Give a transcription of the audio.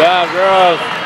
Yeah, girls.